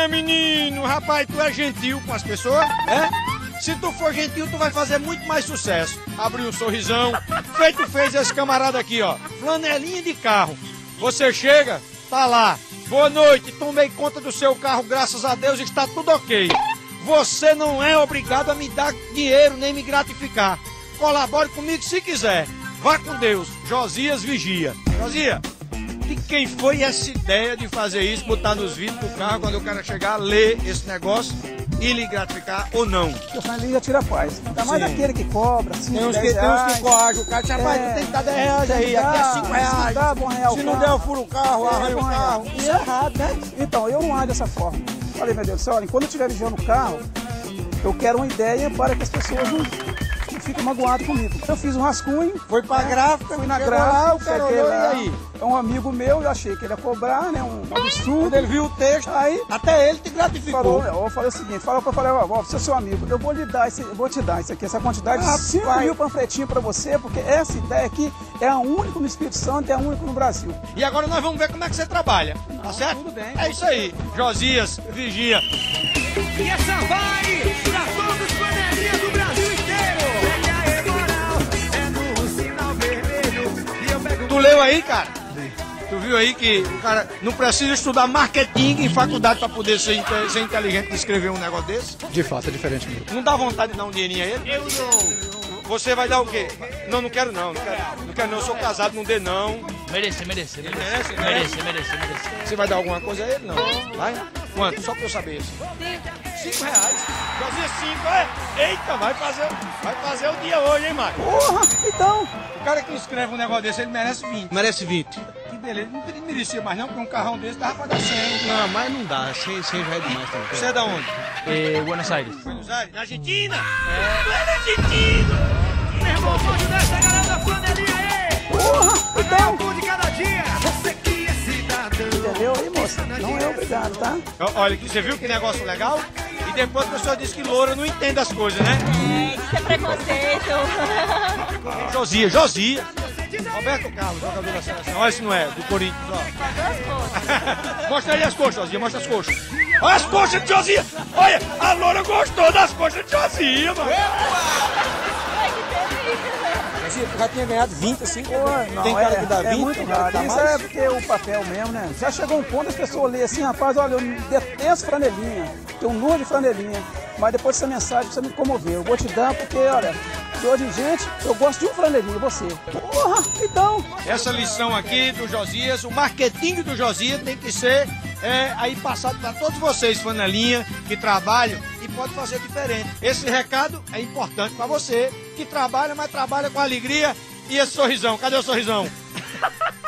flanelinha, menino! Rapaz, tu é gentil com as pessoas? É? Se tu for gentil, tu vai fazer muito mais sucesso. Abriu um sorrisão, feito fez esse camarada aqui, ó. Flanelinha de carro. Você chega, tá lá. Boa noite, tomei conta do seu carro, graças a Deus, está tudo ok. Você não é obrigado a me dar dinheiro nem me gratificar. Colabore comigo se quiser. Vá com Deus. Josias Vigia. Josias, de quem foi essa ideia de fazer isso, botar nos vidros do carro quando o cara chegar, ler esse negócio e lhe gratificar ou não? O flanelinha tira paz. Ainda mais Sim. aquele que cobra, 5, Tem uns 10 que, tem uns que coagem o cara, diz, rapaz, tu tem que dar 10 reais aí, aqui é 5 reais. Se não dá, bom real Se o não carro. der, eu furo o carro, É, arranho o carro. Isso é errado, né? Então, eu não ando dessa forma. Falei, meu Deus do céu, olha, quando eu estiver vigiando o carro, eu quero uma ideia para que as pessoas não, não fiquem magoadas comigo. Eu fiz um rascunho. Foi pra né? gráfica, fui na gráfica, lá, o cara olhou, e aí? É um amigo meu, eu achei que ele ia cobrar, né? Um absurdo. Quando ele viu o texto, Aí até ele te gratificou. Falou, eu falei o seguinte, falou pra eu falei, ó, você é seu amigo, eu vou lhe dar esse, eu vou te dar isso aqui, essa quantidade de 5 Rapaz. mil panfletinhos pra você, porque essa ideia aqui é a única no Espírito Santo, é a única no Brasil. E agora nós vamos ver como é que você trabalha, tá certo? tudo bem. É isso aí. Josias, vigia. E essa vai Tu leu aí, cara? Tu viu aí que o cara não precisa estudar marketing em faculdade pra poder ser, ser inteligente e escrever um negócio desse? De fato, é diferente mesmo. Não dá vontade de dar um dinheirinho a ele? Eu não. Você vai dar o quê? Não, não quero não. Não quero não, quero, não. eu sou casado, não dê não. Merece, merece, merece. merece, merece. Merece, merece, merece. Você vai dar alguma coisa a ele? Não. Vai? Quanto? Só pra eu saber isso. Cinco reais. Josias, cinco, é? Eita, vai fazer, vai fazer o dia hoje, hein, Mário? Porra, então, O cara que escreve um negócio desse, ele merece 20. Merece 20. Que beleza, não merecia mais não, porque um carrão desse dava pra dar 100. Não, mas não dá. 100, 100 já é demais também. Você é da onde? Eh, Buenos Aires. Buenos Aires? Na Argentina? É. Tu é argentino! Meu irmão, pode dessa galera da flanelinha aí. porra, então, Um de cada dia. Você que é cidadão. entendeu aí, moça? Não é obrigado, tá? Olha, você viu que negócio legal? E depois a pessoa diz que loura não entende as coisas, né? É, isso é preconceito. Josias, Josias. Roberto Carlos, jogador da seleção. Olha se não é, do Corinthians, ó. Mostra aí as coxas, Josias, mostra as coxas. Olha as coxas de Josias! Olha, a loura gostou das coxas de Josias, mano. Já tinha ganhado 20, assim, Pô, não, tem cara é, que dá 20, é muito tem cara que raro. Isso mais. é porque o papel mesmo, né? Já chegou um ponto as pessoas lêem assim, rapaz, olha, eu detesto franelinha, tenho nojo de franelinha, mas depois dessa mensagem você me comoveu. Eu vou te dar porque, olha, de hoje em diante, eu gosto de um franelinha, você. Porra, então, Essa lição aqui do Josias, o marketing do Josias tem que ser é, aí passado para todos vocês, flanelinha, que trabalham pode fazer diferente. Esse recado é importante para você que trabalha, mas trabalha com alegria e esse sorrisão. Cadê o sorrisão?